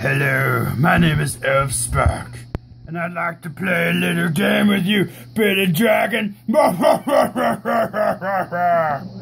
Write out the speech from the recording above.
Hello, my name is Elf Spark, and I'd like to play a little game with you, pretty dragon.